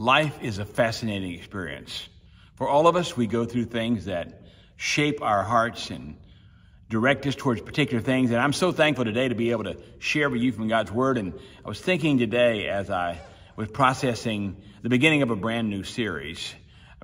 Life is a fascinating experience. For all of us, we go through things that shape our hearts and direct us towards particular things. And I'm so thankful today to be able to share with you from God's Word. And I was thinking today as I was processing the beginning of a brand new series,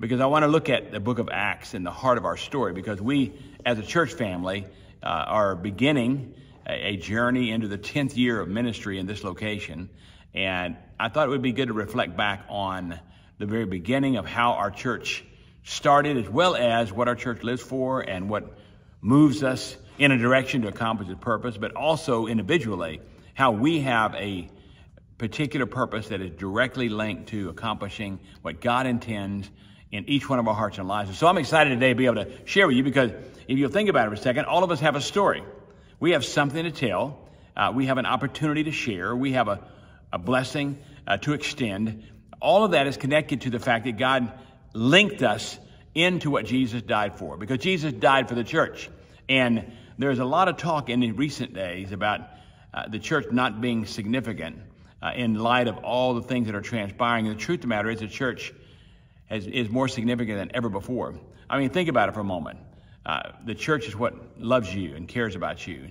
because I want to look at the book of Acts in the heart of our story, because we, as a church family, uh, are beginning a, a journey into the 10th year of ministry in this location. And I thought it would be good to reflect back on the very beginning of how our church started, as well as what our church lives for and what moves us in a direction to accomplish its purpose, but also individually, how we have a particular purpose that is directly linked to accomplishing what God intends in each one of our hearts and lives. So I'm excited today to be able to share with you because if you'll think about it for a second, all of us have a story. We have something to tell. Uh, we have an opportunity to share. We have a a blessing uh, to extend. All of that is connected to the fact that God linked us into what Jesus died for, because Jesus died for the church. And there's a lot of talk in the recent days about uh, the church not being significant uh, in light of all the things that are transpiring. And the truth of the matter is, the church has, is more significant than ever before. I mean, think about it for a moment. Uh, the church is what loves you and cares about you.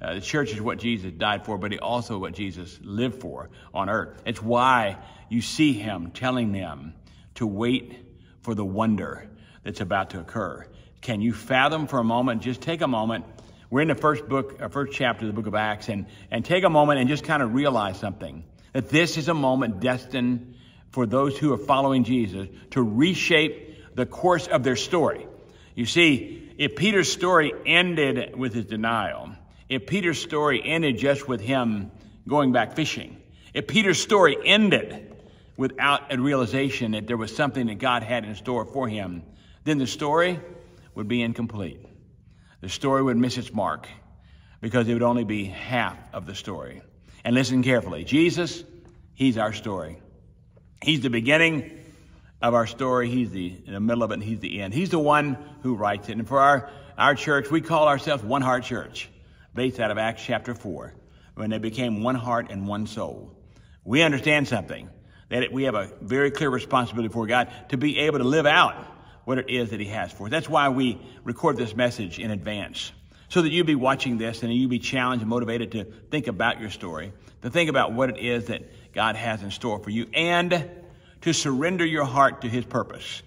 Uh, the church is what Jesus died for, but he also what Jesus lived for on earth. It's why you see him telling them to wait for the wonder that's about to occur. Can you fathom for a moment? Just take a moment. We're in the first book, uh, first chapter of the book of Acts, and, and take a moment and just kind of realize something. That this is a moment destined for those who are following Jesus to reshape the course of their story. You see, if Peter's story ended with his denial, if Peter's story ended just with him going back fishing, if Peter's story ended without a realization that there was something that God had in store for him, then the story would be incomplete. The story would miss its mark because it would only be half of the story. And listen carefully Jesus, He's our story. He's the beginning of our story. He's the in the middle of it, and He's the end. He's the one who writes it. And for our, our church, we call ourselves One Heart Church based out of Acts chapter 4, when they became one heart and one soul. We understand something, that we have a very clear responsibility for God to be able to live out what it is that He has for us. That's why we record this message in advance, so that you be watching this and you be challenged and motivated to think about your story, to think about what it is that God has in store for you, and to surrender your heart to His purpose.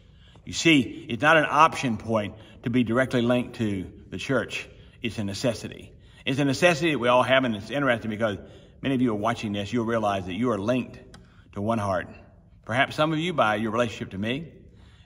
You see, it's not an option point to be directly linked to the church. It's a necessity. It's a necessity that we all have, and it's interesting because many of you are watching this, you'll realize that you are linked to one heart. Perhaps some of you by your relationship to me,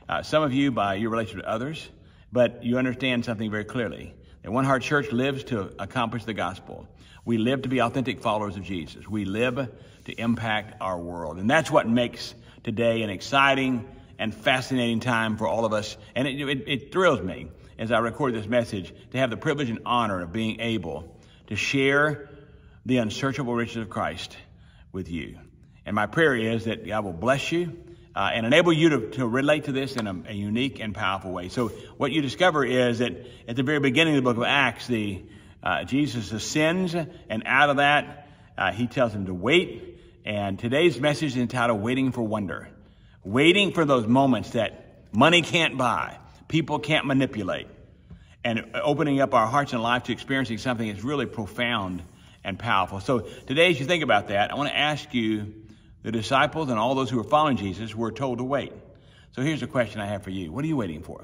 uh, some of you by your relationship to others, but you understand something very clearly. That One Heart Church lives to accomplish the gospel. We live to be authentic followers of Jesus. We live to impact our world. And that's what makes today an exciting and fascinating time for all of us. And it, it, it thrills me as I record this message to have the privilege and honor of being able to share the unsearchable riches of Christ with you. And my prayer is that God will bless you uh, and enable you to, to relate to this in a, a, unique and powerful way. So what you discover is that at the very beginning of the book of Acts, the uh, Jesus ascends, and out of that, uh, he tells them to wait. And today's message is entitled "Waiting for Wonder," waiting for those moments that money can't buy, people can't manipulate, and opening up our hearts and life to experiencing something that's really profound and powerful. So today, as you think about that, I want to ask you, the disciples and all those who are following Jesus were told to wait. So here's a question I have for you. What are you waiting for?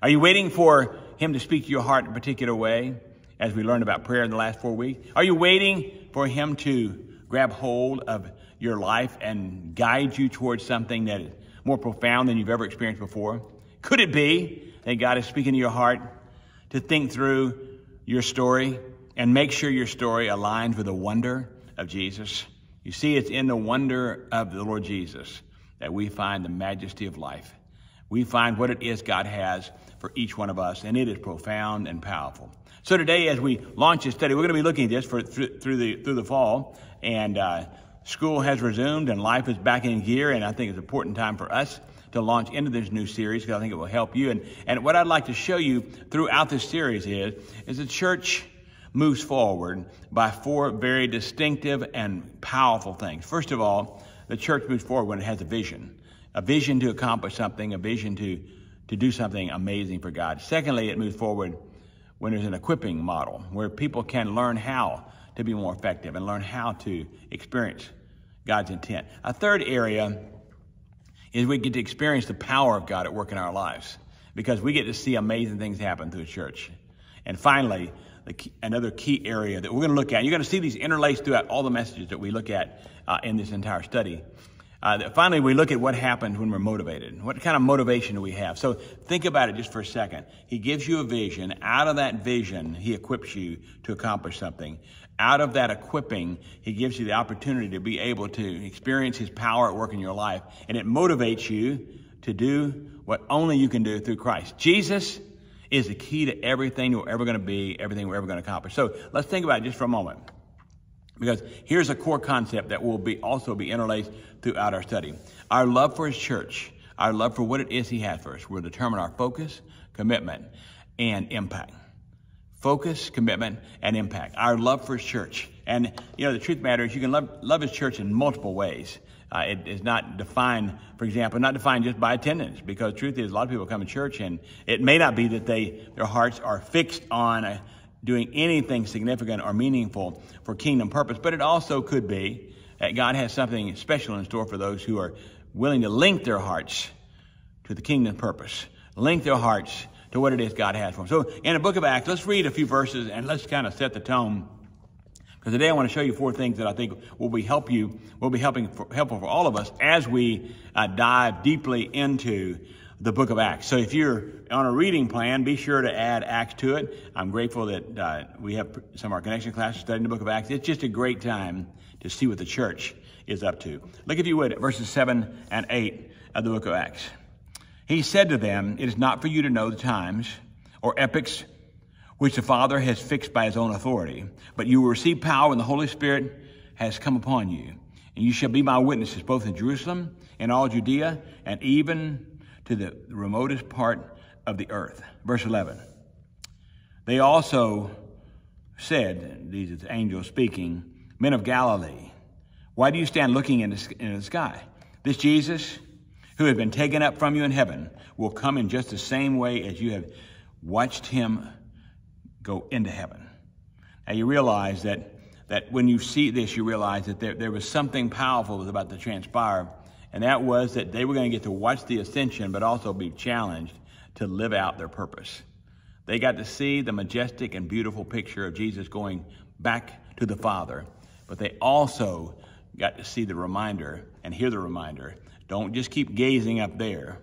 Are you waiting for him to speak to your heart in a particular way, as we learned about prayer in the last four weeks? Are you waiting for him to grab hold of your life and guide you towards something that is more profound than you've ever experienced before? Could it be that God is speaking to your heart to think through your story and make sure your story aligns with the wonder of Jesus. You see, it's in the wonder of the Lord Jesus that we find the majesty of life. We find what it is God has for each one of us, and it is profound and powerful. So today, as we launch this study, we're going to be looking at this for through, the through the fall, and uh, school has resumed, and life is back in gear, and I think it's an important time for us to launch into this new series because I think it will help you. And, and what I'd like to show you throughout this series is, is the church moves forward by four very distinctive and powerful things. First of all, the church moves forward when it has a vision, a vision to accomplish something, a vision to, to do something amazing for God. Secondly, it moves forward when there's an equipping model where people can learn how to be more effective and learn how to experience God's intent. A third area is we get to experience the power of God at work in our lives because we get to see amazing things happen through the church. And finally, key, another key area that we're going to look at, you're going to see these interlaced throughout all the messages that we look at uh, in this entire study. Uh, finally, we look at what happens when we're motivated. What kind of motivation do we have? So think about it just for a second. He gives you a vision. Out of that vision, he equips you to accomplish something. Out of that equipping, he gives you the opportunity to be able to experience his power at work in your life. And it motivates you to do what only you can do through Christ. Jesus is the key to everything we're ever going to be, everything we're ever going to accomplish. So let's think about it just for a moment. Because here's a core concept that will be also be interlaced throughout our study. Our love for his church, our love for what it is he has for us, will determine our focus, commitment, and impact. Focus, commitment, and impact. Our love for his church. And, you know, the truth matter is you can love, love his church in multiple ways. Uh, it is not defined, for example, not defined just by attendance, because truth is a lot of people come to church and it may not be that they their hearts are fixed on uh, doing anything significant or meaningful for kingdom purpose, but it also could be that God has something special in store for those who are willing to link their hearts to the kingdom purpose, link their hearts to what it is God has for them. So in the book of Acts, let's read a few verses and let's kind of set the tone because today I want to show you four things that I think will be help you, will be helping for, helpful for all of us as we uh, dive deeply into the book of Acts. So if you're on a reading plan, be sure to add Acts to it. I'm grateful that uh, we have some of our connection classes studying the book of Acts. It's just a great time to see what the church is up to. Look, if you would, at verses 7 and 8 of the book of Acts. He said to them, It is not for you to know the times or epochs which the Father has fixed by his own authority. But you will receive power when the Holy Spirit has come upon you. And you shall be my witnesses both in Jerusalem and all Judea and even to the remotest part of the earth. Verse 11. They also said, these angels speaking, Men of Galilee, why do you stand looking in the, sky? This Jesus, who has been taken up from you in heaven, will come in just the same way as you have watched him go into heaven. Now you realize that, that when you see this, you realize that there, there was something powerful was about to transpire, and that was that they were going to get to watch the ascension, but also be challenged to live out their purpose. They got to see the majestic and beautiful picture of Jesus going back to the Father, but they also got to see the reminder and hear the reminder. Don't just keep gazing up there.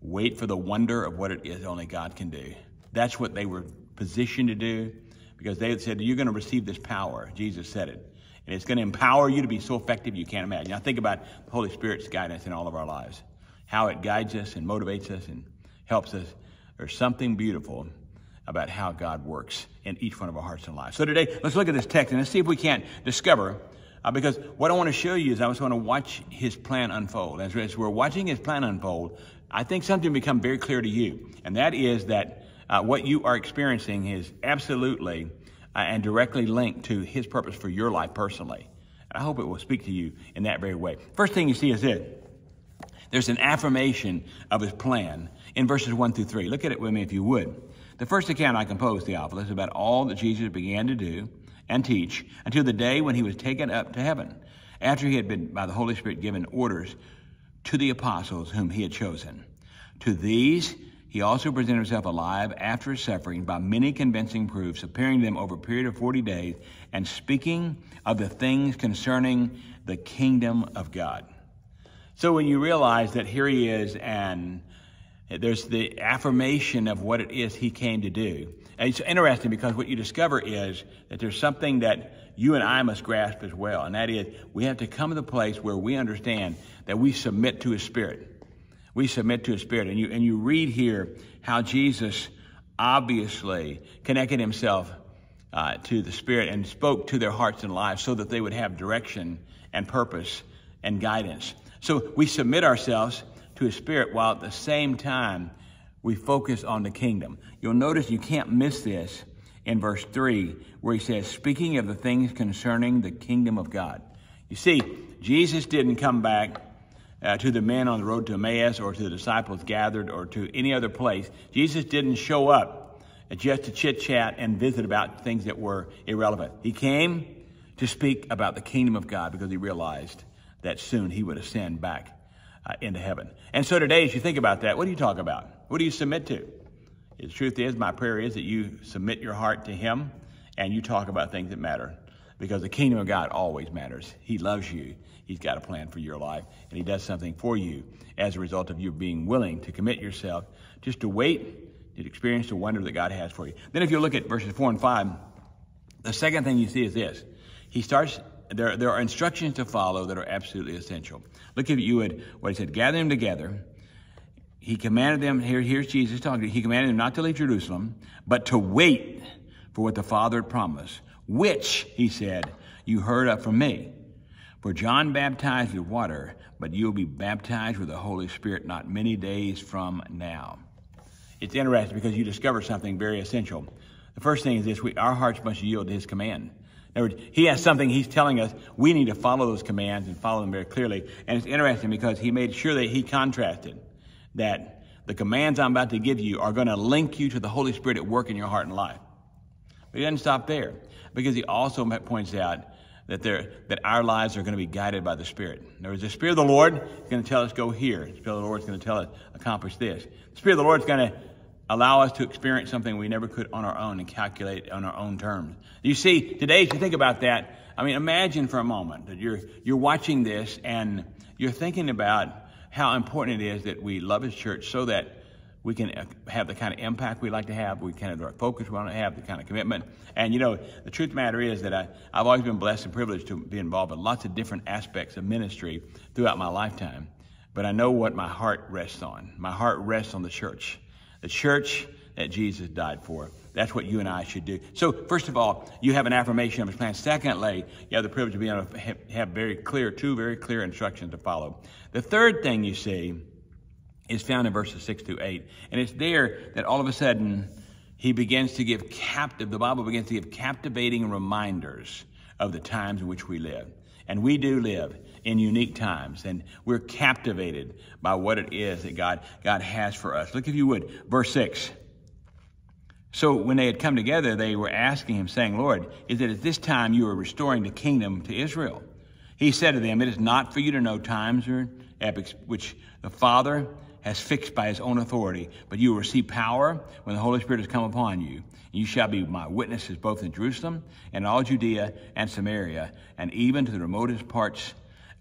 Wait for the wonder of what it is only God can do. That's what they were positioned to do because they had said, You're going to receive this power. Jesus said it. And it's going to empower you to be so effective you can't imagine. Now, think about the Holy Spirit's guidance in all of our lives, how it guides us and motivates us and helps us. There's something beautiful about how God works in each one of our hearts and lives. So today, let's look at this text and let's see if we can't discover, uh, because what I want to show you is I just want to watch his plan unfold. As, as we're watching his plan unfold, I think something become very clear to you, and that is that uh, what you are experiencing is absolutely Uh, and directly linked to His purpose for your life personally. I hope it will speak to you in that very way. First thing you see is it. There's an affirmation of His plan in verses 1 through 3. Look at it with me if you would. The first account I composed, Theophilus, about all that Jesus began to do and teach until the day when he was taken up to heaven, after he had been by the Holy Spirit given orders to the apostles whom he had chosen. To these he also presented himself alive after his suffering by many convincing proofs, appearing to them over a period of 40 days and speaking of the things concerning the kingdom of God. So when you realize that here he is and there's the affirmation of what it is he came to do. And it's interesting because what you discover is that there's something that you and I must grasp as well, and that is we have to come to the place where we understand that we submit to his spirit we submit to his spirit. And you, and you read here how Jesus obviously connected himself uh, to the spirit and spoke to their hearts and lives so that they would have direction and purpose and guidance. So we submit ourselves to his spirit while at the same time we focus on the kingdom. You'll notice you can't miss this in verse 3 where he says, speaking of the things concerning the kingdom of God. You see, Jesus didn't come back uh, to the men on the road to Emmaus or to the disciples gathered or to any other place. Jesus didn't show up just to chit chat and visit about things that were irrelevant. He came to speak about the kingdom of God because he realized that soon he would ascend back uh, into heaven. And so today, as you think about that, what do you talk about? What do you submit to? The truth is, my prayer is that you submit your heart to him and you talk about things that matter because the kingdom of God always matters. He loves you. He's got a plan for your life, and He does something for you as a result of you being willing to commit yourself just to wait to experience the wonder that God has for you. Then, if you look at verses 4 and 5, the second thing you see is this. He starts, there, there are instructions to follow that are absolutely essential. Look at you would, what he said, gather them together. He commanded them, here, here's Jesus talking, he commanded them not to leave Jerusalem, but to wait for what the Father had promised, which, he said, you heard of from me. For John baptized with water, but you'll be baptized with the Holy Spirit not many days from now. It's interesting because you discover something very essential. The first thing is this we, our hearts must yield to his command. In other words, he has something he's telling us. We need to follow those commands and follow them very clearly. And it's interesting because he made sure that he contrasted that the commands I'm about to give you are going to link you to the Holy Spirit at work in your heart and life. But he doesn't stop there because he also points out that, there, that our lives are going to be guided by the Spirit. In other words, the Spirit of the Lord is going to tell us, go here. The Spirit of the Lord is going to tell us, accomplish this. The Spirit of the Lord is going to allow us to experience something we never could on our own and calculate on our own terms. You see, today, as you think about that, I mean, imagine for a moment that you're, you're watching this and you're thinking about how important it is that we love His church so that we can uh, have the kind of impact we like to have, we kind of focus we want to have, the kind of commitment. And you know, the truth of the matter is that I, I've always been blessed and privileged to be involved in lots of different aspects of ministry throughout my lifetime. But I know what my heart rests on. My heart rests on the church, the church that Jesus died for. That's what you and I should do. So, first of all, you have an affirmation of his plan. Secondly, you have the privilege of being able to have very clear, two very clear instructions to follow. The third thing you see is found in verses 6 to 8. And it's there that all of a sudden he begins to give captive, the Bible begins to give captivating reminders of the times in which we live. And we do live in unique times, and we're captivated by what it is that God, God has for us. Look, if you would, verse 6. So when they had come together, they were asking him, saying, Lord, is it at this time you are restoring the kingdom to Israel? He said to them, It is not for you to know times or epochs which the Father has fixed by his own authority, but you will receive power when the Holy Spirit has come upon you. You shall be my witnesses both in Jerusalem and all Judea and Samaria, and even to the remotest parts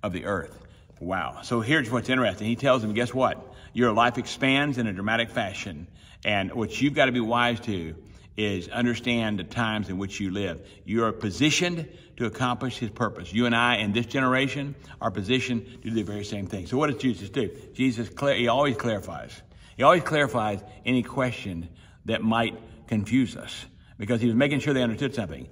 of the earth. Wow. So here's what's interesting. He tells them, guess what? Your life expands in a dramatic fashion. And what you've got to be wise to is understand the times in which you live. You are positioned to accomplish his purpose. You and I in this generation are positioned to do the very same thing. So what does Jesus do? Jesus, he always clarifies. He always clarifies any question that might confuse us because he was making sure they understood something.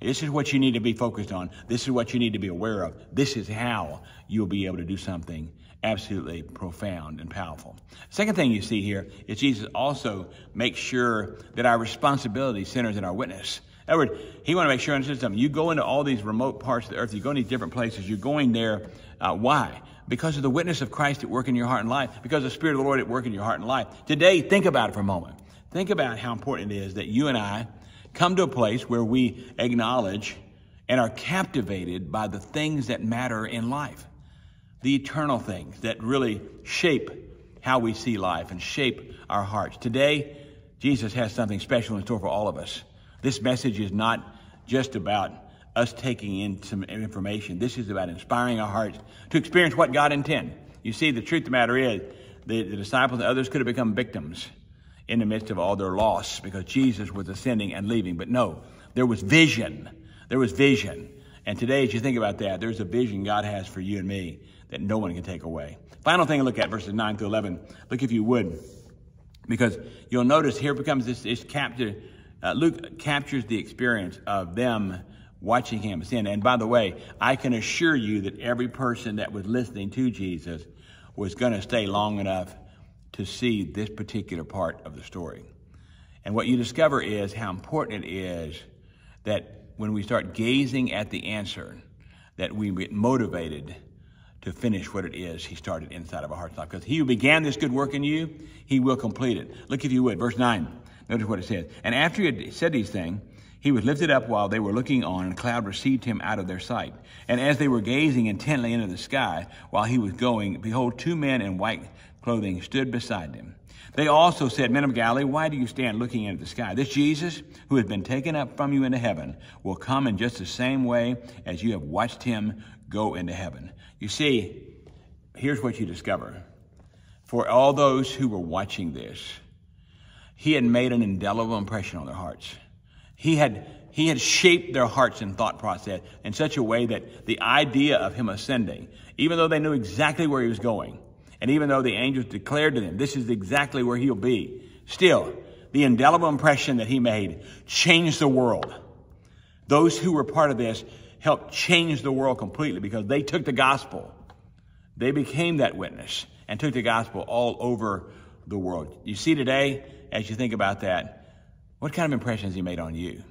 This is what you need to be focused on. This is what you need to be aware of. This is how you'll be able to do something absolutely profound and powerful. Second thing you see here is Jesus also makes sure that our responsibility centers in our witness. In words, he want to make sure I understand something. You go into all these remote parts of the earth. You go into these different places. You're going there. Uh, why? Because of the witness of Christ at work in your heart and life. Because of the Spirit of the Lord at work in your heart and life. Today, think about it for a moment. Think about how important it is that you and I come to a place where we acknowledge and are captivated by the things that matter in life the eternal things that really shape how we see life and shape our hearts. Today, Jesus has something special in store for all of us. This message is not just about us taking in some information. This is about inspiring our hearts to experience what God intended. You see, the truth of the matter is, the, the disciples and others could have become victims in the midst of all their loss because Jesus was ascending and leaving. But no, there was vision. There was vision. And today, as you think about that, there's a vision God has for you and me that no one can take away. Final thing to look at, verses 9 through 11. Look if you would, because you'll notice here becomes this, this capture, uh, Luke captures the experience of them watching him sin. And by the way, I can assure you that every person that was listening to Jesus was going to stay long enough to see this particular part of the story. And what you discover is how important it is that when we start gazing at the answer, that we get motivated to finish what it is he started inside of our heart's. Because he who began this good work in you, he will complete it. Look if you would, verse 9. Notice what it says. And after he had said these things, he was lifted up while they were looking on, and a cloud received him out of their sight. And as they were gazing intently into the sky while he was going, behold, two men in white clothing stood beside him. They also said, Men of Galilee, why do you stand looking into the sky? This Jesus, who has been taken up from you into heaven, will come in just the same way as you have watched him go into heaven. You see, here's what you discover. For all those who were watching this, he had made an indelible impression on their hearts. He had, he had shaped their hearts and thought process in such a way that the idea of him ascending, even though they knew exactly where he was going, and even though the angels declared to them, this is exactly where he'll be, still, the indelible impression that he made changed the world. Those who were part of this helped change the world completely because they took the gospel. They became that witness and took the gospel all over the world. You see today, as you think about that, what kind of impression has he made on you?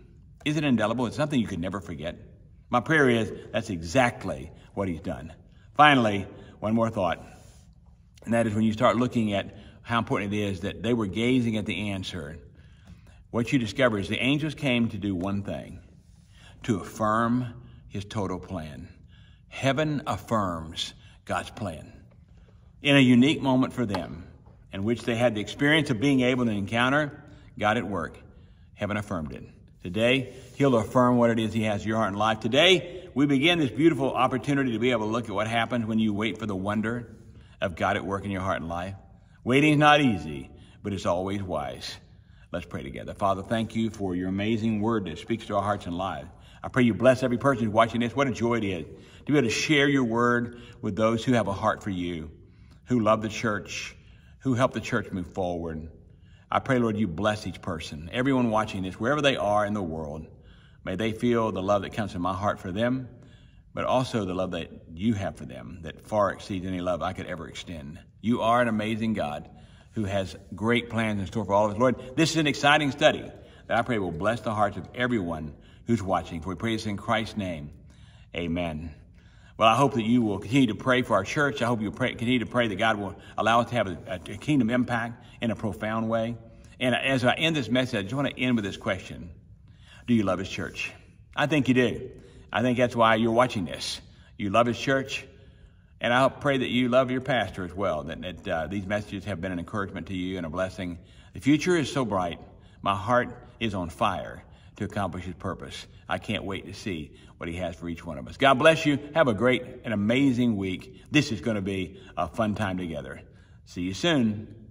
Is it indelible? It's something you could never forget. My prayer is that's exactly what he's done. Finally, one more thought, and that is when you start looking at how important it is that they were gazing at the answer, what you discover is the angels came to do one thing to affirm his total plan. Heaven affirms God's plan. In a unique moment for them, in which they had the experience of being able to encounter God at work, heaven affirmed it. Today, He'll affirm what it is He has in your heart and life. Today, we begin this beautiful opportunity to be able to look at what happens when you wait for the wonder of God at work in your heart and life. Waiting is not easy, but it's always wise. Let's pray together. Father, thank you for your amazing word that speaks to our hearts and lives. I pray you bless every person who's watching this. What a joy it is to be able to share your word with those who have a heart for you, who love the church, who help the church move forward. I pray, Lord, you bless each person, everyone watching this, wherever they are in the world. May they feel the love that comes from my heart for them, but also the love that you have for them that far exceeds any love I could ever extend. You are an amazing God who has great plans in store for all of us. Lord, this is an exciting study that I pray will bless the hearts of everyone who's watching. For we pray this in Christ's name. Amen. Well, I hope that you will continue to pray for our church. I hope you pray, continue to pray that God will allow us to have a, a kingdom impact in a profound way. And as I end this message, I just want to end with this question Do you love His church? I think you do. I think that's why you're watching this. You love His church. And I pray that you love your pastor as well, that, that uh, these messages have been an encouragement to you and a blessing. The future is so bright. My heart is on fire to accomplish his purpose. I can't wait to see what he has for each one of us. God bless you. Have a great and amazing week. This is going to be a fun time together. See you soon.